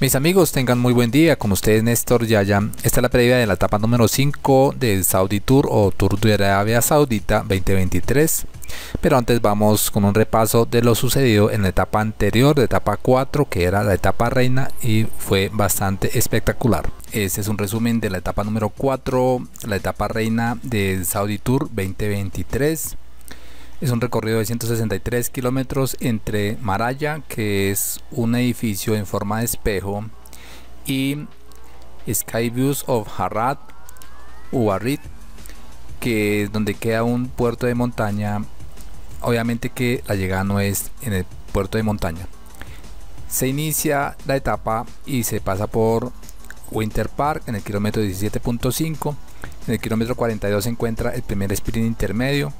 Mis amigos, tengan muy buen día. Con ustedes Néstor Yaya. Esta es la previa de la etapa número 5 del Saudi Tour o Tour de Arabia Saudita 2023. Pero antes vamos con un repaso de lo sucedido en la etapa anterior, de etapa 4, que era la etapa reina y fue bastante espectacular. Este es un resumen de la etapa número 4, la etapa reina del Saudi Tour 2023. Es un recorrido de 163 kilómetros entre Maraya, que es un edificio en forma de espejo, y Skyviews of Harad, Ubarit, que es donde queda un puerto de montaña. Obviamente que la llegada no es en el puerto de montaña. Se inicia la etapa y se pasa por Winter Park en el kilómetro 17.5. En el kilómetro 42 se encuentra el primer sprint intermedio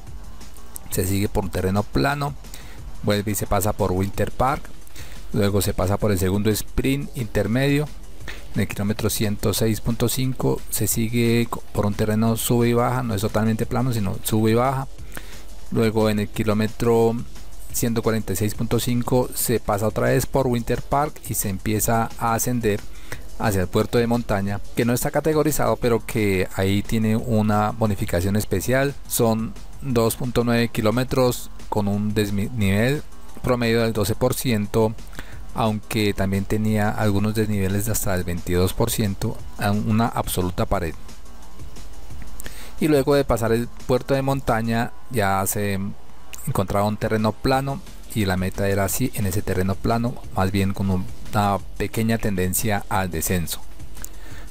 se sigue por un terreno plano, vuelve y se pasa por Winter Park, luego se pasa por el segundo sprint intermedio, en el kilómetro 106.5 se sigue por un terreno sube y baja, no es totalmente plano, sino sube y baja. Luego en el kilómetro 146.5 se pasa otra vez por Winter Park y se empieza a ascender hacia el puerto de montaña que no está categorizado pero que ahí tiene una bonificación especial son 2.9 kilómetros con un desnivel promedio del 12%, aunque también tenía algunos desniveles de hasta el 22%, una absoluta pared. Y luego de pasar el puerto de montaña ya se encontraba un terreno plano y la meta era así en ese terreno plano, más bien con una pequeña tendencia al descenso.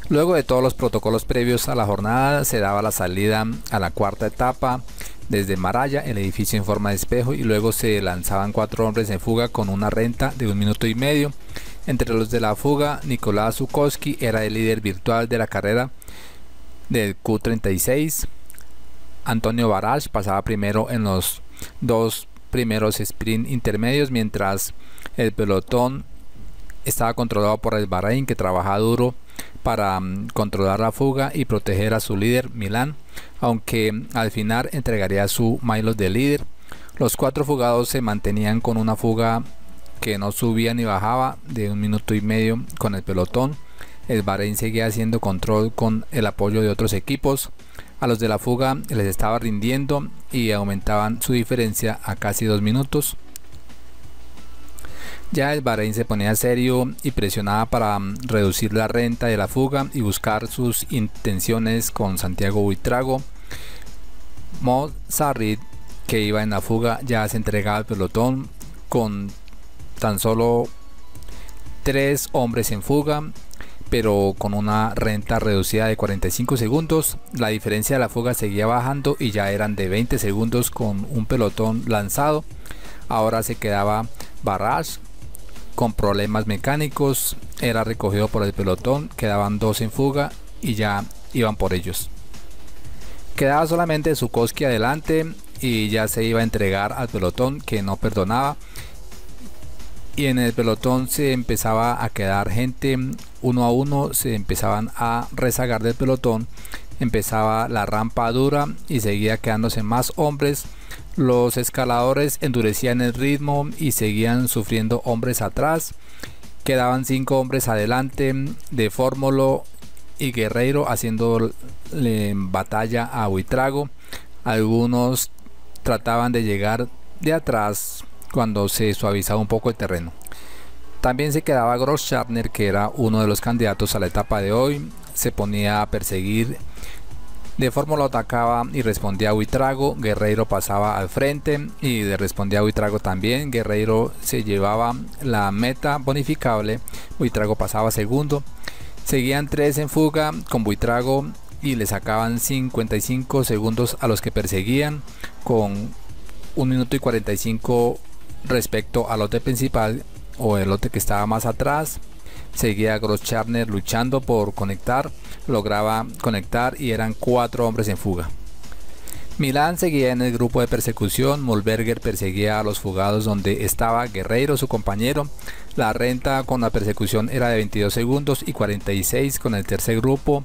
Luego de todos los protocolos previos a la jornada se daba la salida a la cuarta etapa desde Maraya, el edificio en forma de espejo, y luego se lanzaban cuatro hombres en fuga con una renta de un minuto y medio. Entre los de la fuga, Nicolás Zukowski era el líder virtual de la carrera del Q36. Antonio Barash pasaba primero en los dos primeros sprint intermedios, mientras el pelotón estaba controlado por el Bahrein que trabaja duro para mm, controlar la fuga y proteger a su líder Milán, aunque al final entregaría su milos de líder. Los cuatro fugados se mantenían con una fuga que no subía ni bajaba de un minuto y medio con el pelotón. El Bahrein seguía haciendo control con el apoyo de otros equipos. A los de la fuga les estaba rindiendo y aumentaban su diferencia a casi dos minutos. Ya el Bahrein se ponía serio y presionaba para mm, reducir la renta de la fuga y buscar sus intenciones con Santiago Buitrago. Mo que iba en la fuga, ya se entregaba al pelotón con tan solo tres hombres en fuga, pero con una renta reducida de 45 segundos. La diferencia de la fuga seguía bajando y ya eran de 20 segundos con un pelotón lanzado. Ahora se quedaba Barrage con problemas mecánicos, era recogido por el pelotón, quedaban dos en fuga y ya iban por ellos. Quedaba solamente Zukoski adelante y ya se iba a entregar al pelotón que no perdonaba. Y en el pelotón se empezaba a quedar gente uno a uno, se empezaban a rezagar del pelotón, empezaba la rampa dura y seguía quedándose más hombres los escaladores endurecían el ritmo y seguían sufriendo hombres atrás. Quedaban cinco hombres adelante de Fórmulo y Guerreiro haciendo batalla a Huitrago. Algunos trataban de llegar de atrás cuando se suavizaba un poco el terreno. También se quedaba Gross Scharner, que era uno de los candidatos a la etapa de hoy. Se ponía a perseguir de Fórmula atacaba y respondía a Huitrago, Guerreiro pasaba al frente y le respondía a Huitrago también, Guerreiro se llevaba la meta bonificable, Huitrago pasaba segundo, seguían tres en fuga con Buitrago y le sacaban 55 segundos a los que perseguían con un minuto y 45 respecto al lote principal o el lote que estaba más atrás seguía Charner luchando por conectar, lograba conectar y eran cuatro hombres en fuga. Milán seguía en el grupo de persecución, Molberger perseguía a los fugados donde estaba Guerreiro, su compañero. La renta con la persecución era de 22 segundos y 46 con el tercer grupo.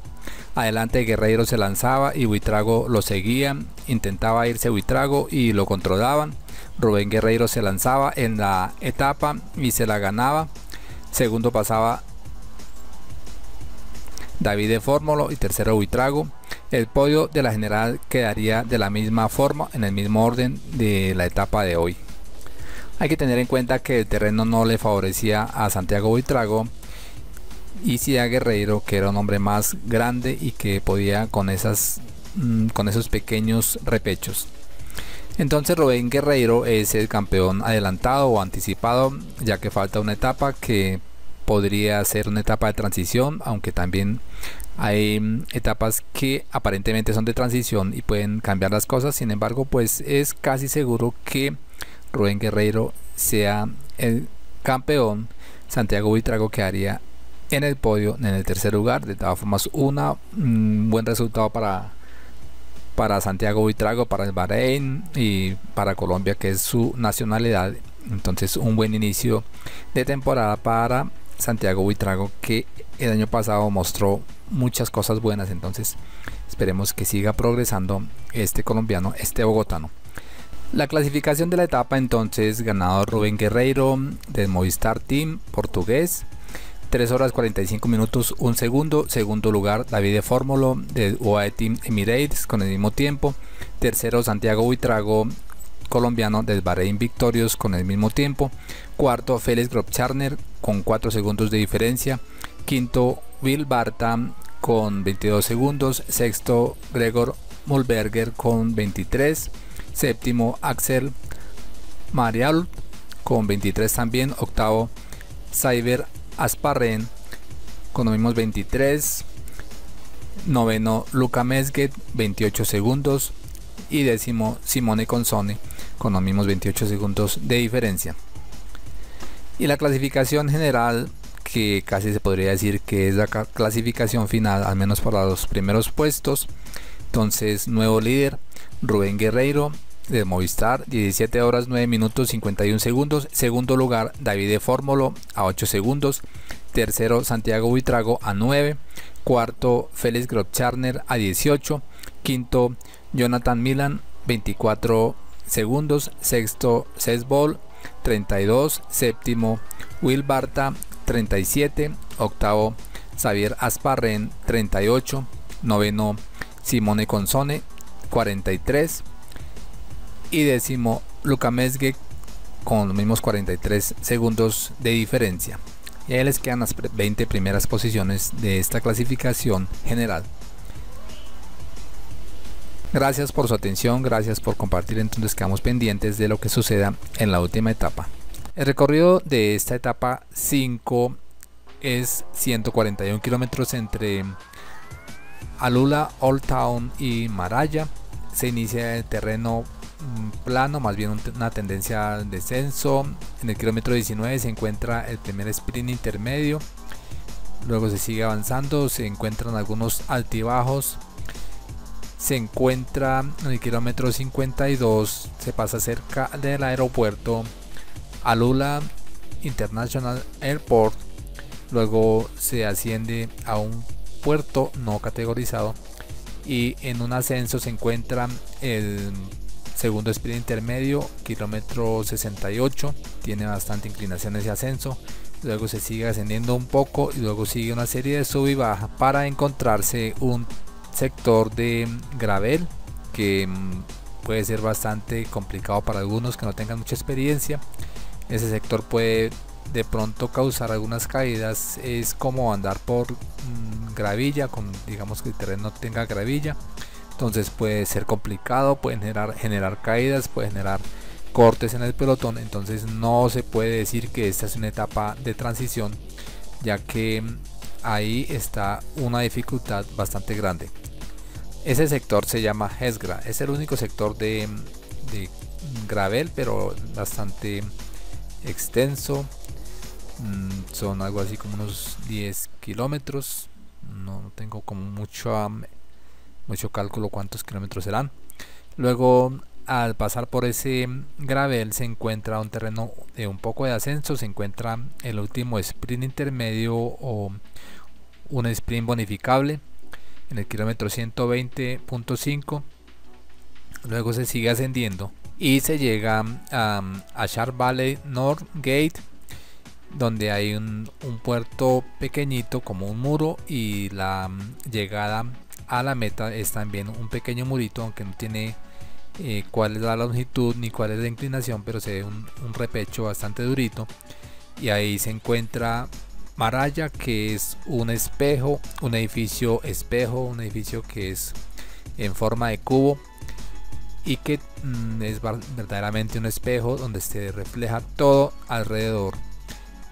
Adelante Guerreiro se lanzaba y Buitrago lo seguía. Intentaba irse Buitrago y lo controlaban. Rubén Guerreiro se lanzaba en la etapa y se la ganaba. Segundo pasaba David de Fórmulo y tercero Buitrago. El podio de la general quedaría de la misma forma, en el mismo orden de la etapa de hoy. Hay que tener en cuenta que el terreno no le favorecía a Santiago Buitrago y a Guerreiro, que era un hombre más grande y que podía con, esas, mm, con esos pequeños repechos. Entonces Rubén Guerreiro es el campeón adelantado o anticipado, ya que falta una etapa que podría ser una etapa de transición, aunque también hay mm, etapas que aparentemente son de transición y pueden cambiar las cosas. Sin embargo, pues es casi seguro que Rubén Guerreiro sea el campeón. Santiago Buitrago quedaría en el podio en el tercer lugar. De todas formas, un mm, buen resultado para para Santiago Buitrago, para el Bahrein y para Colombia, que es su nacionalidad. Entonces, un buen inicio de temporada para Santiago Buitrago, que el año pasado mostró muchas cosas buenas. Entonces, esperemos que siga progresando este colombiano, este bogotano. La clasificación de la etapa entonces ganador Rubén Guerreiro del Movistar Team portugués 3 horas 45 minutos 1 segundo. Segundo lugar, David de Fórmulo de UAE Team Emirates con el mismo tiempo. Tercero, Santiago Buitrago colombiano del Bahrein Victorious con el mismo tiempo. Cuarto, Félix Grobcharner con 4 segundos de diferencia. Quinto, Will Barta con 22 segundos. Sexto, Gregor Mulberger con 23. Séptimo, Axel Marial con 23 también. Octavo, Cyber Asparren con los mismos 23. Noveno Luca Mesget 28 segundos. Y décimo Simone Consone con los mismos 28 segundos de diferencia. Y la clasificación general que casi se podría decir que es la clasificación final, al menos para los primeros puestos. Entonces, nuevo líder, Rubén Guerreiro de Movistar, 17 horas 9 minutos 51 segundos. Segundo lugar, David de Fórmulo a 8 segundos. Tercero, Santiago Buitrago a 9. Cuarto, Félix Grobcharner a 18. Quinto, Jonathan Milan, 24 segundos. Sexto, Cesbol, 32. Séptimo, Will Barta, 37. Octavo, Xavier Asparren, 38. Noveno, Simone Consone, 43 y décimo Luca Mesge con los mismos 43 segundos de diferencia. Y ahí les quedan las 20 primeras posiciones de esta clasificación general. Gracias por su atención, gracias por compartir, entonces quedamos pendientes de lo que suceda en la última etapa. El recorrido de esta etapa 5 es 141 kilómetros entre Alula, Old Town y Maraya. Se inicia el terreno plano, más bien una tendencia al descenso. En el kilómetro 19 se encuentra el primer sprint intermedio. Luego se sigue avanzando, se encuentran algunos altibajos. Se encuentra en el kilómetro 52, se pasa cerca del aeropuerto Alula International Airport. Luego se asciende a un puerto no categorizado y en un ascenso se encuentra el Segundo sprint intermedio, kilómetro 68, tiene bastante inclinación ese ascenso. Luego se sigue ascendiendo un poco y luego sigue una serie de sub y baja para encontrarse un sector de gravel que mm, puede ser bastante complicado para algunos que no tengan mucha experiencia. Ese sector puede de pronto causar algunas caídas. Es como andar por mm, gravilla, con digamos que el terreno tenga gravilla entonces puede ser complicado, puede generar, caídas, puede generar cortes en el pelotón, entonces no se puede decir que esta es una etapa de transición, ya que ahí está una dificultad bastante grande. Ese sector se llama Hesgra, es el único sector de, gravel, pero bastante extenso. Mm, son algo así como unos 10 kilómetros. No tengo como mucho mucho cálculo cuántos kilómetros serán. Luego al pasar por ese gravel se encuentra un terreno de un poco de ascenso, se encuentra el último sprint intermedio o un sprint bonificable en el kilómetro 120.5. Luego se sigue ascendiendo y se llega a, Sharp Valley North Gate donde hay un, puerto pequeñito como un muro y la llegada a la meta es también un pequeño murito aunque no tiene eh, cuál es la longitud ni cuál es la inclinación pero se ve un, repecho bastante durito. Y ahí se encuentra Maraya que es un espejo un edificio espejo un edificio que es en forma de cubo y que mm, es verdaderamente un espejo donde se refleja todo alrededor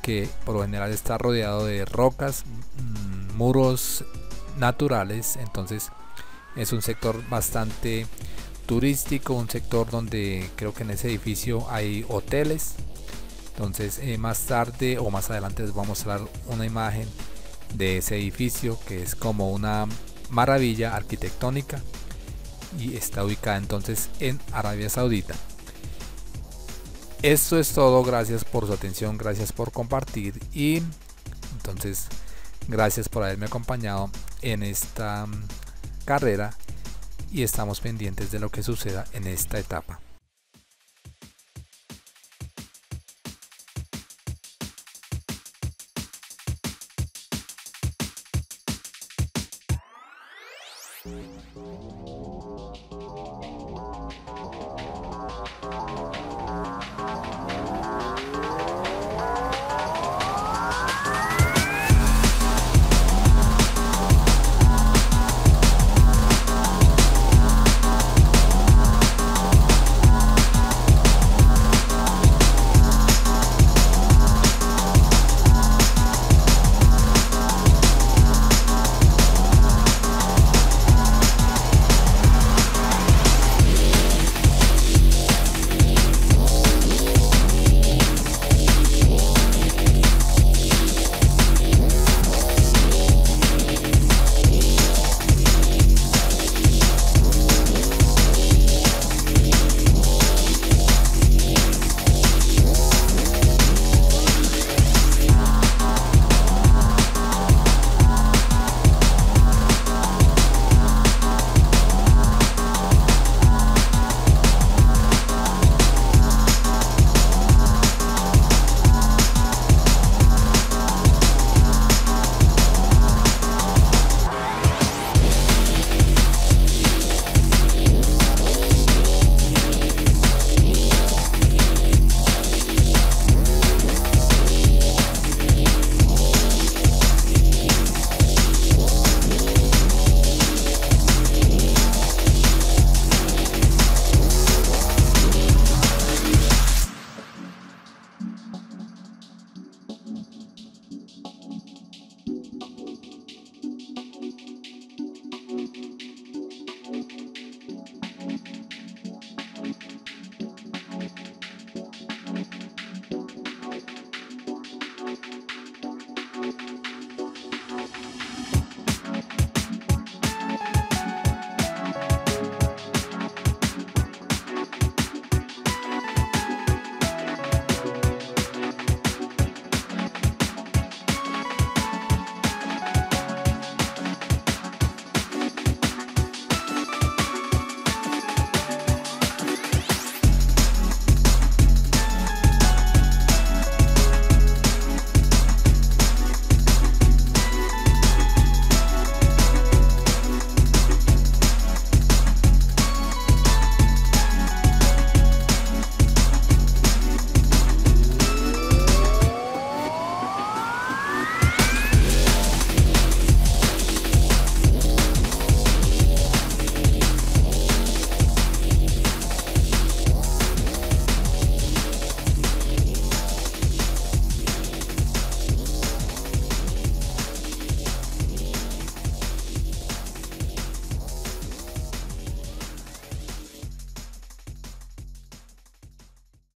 que por lo general está rodeado de rocas mm, muros naturales entonces es un sector bastante turístico un sector donde creo que en ese edificio hay hoteles entonces eh, más tarde o más adelante les voy a mostrar una imagen de ese edificio que es como una maravilla arquitectónica y está ubicada entonces en Arabia Saudita. Esto es todo, gracias por su atención, gracias por compartir y entonces gracias por haberme acompañado en esta mm, carrera y estamos pendientes de lo que suceda en esta etapa.